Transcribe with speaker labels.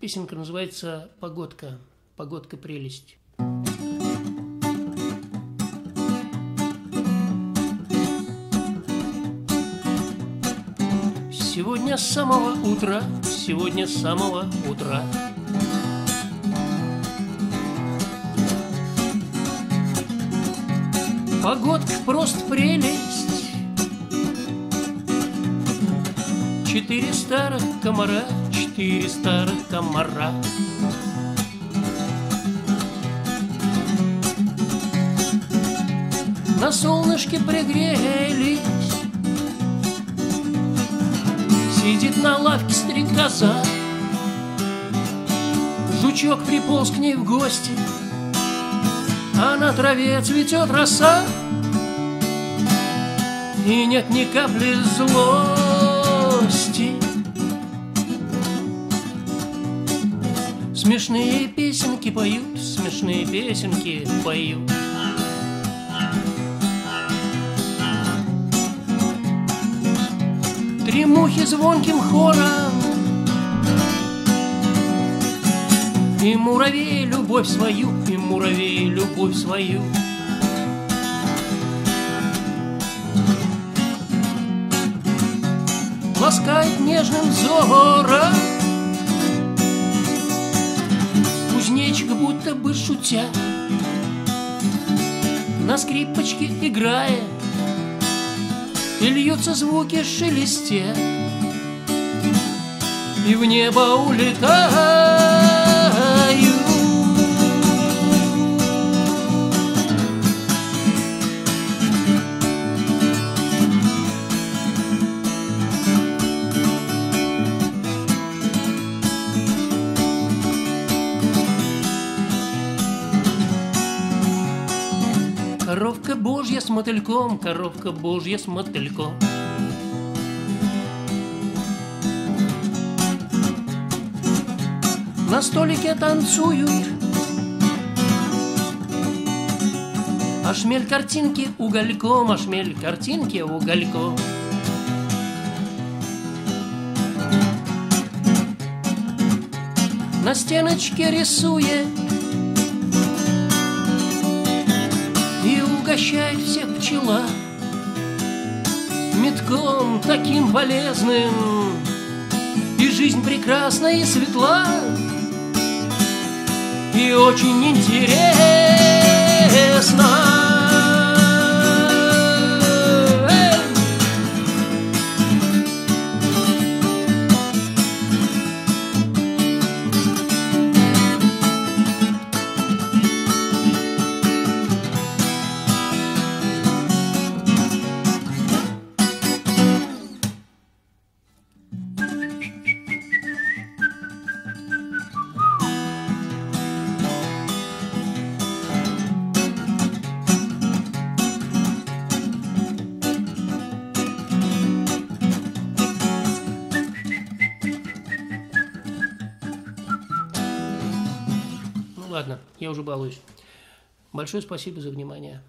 Speaker 1: Песенка называется «Погодка». «Погодка прелесть». Сегодня с самого утра, сегодня с самого утра Погодка просто прелесть Четыре старых комара, четыре старых комара На солнышке пригрелись. Сидит на лавке стрекоза. Жучок приполз к ней в гости. А на траве цветет роса. И нет ни капли злости Смешные песенки поют, смешные песенки поют. Три мухи звонким хором. И муравей любовь свою, и муравей любовь свою Ласкает нежным взором. Кузнечик будто бы шутя На скрипочке играет и льются звуки шелесте. И в небо улетаю Коровка божья с мотыльком, коровка божья с мотыльком. На столике танцуют, а шмель картинки угольком, а шмель картинки угольком. На стеночке рисует И угощает всех пчела. Метком таким полезным И жизнь прекрасна и светла И очень интересна Ладно, я уже балуюсь. Большое спасибо за внимание.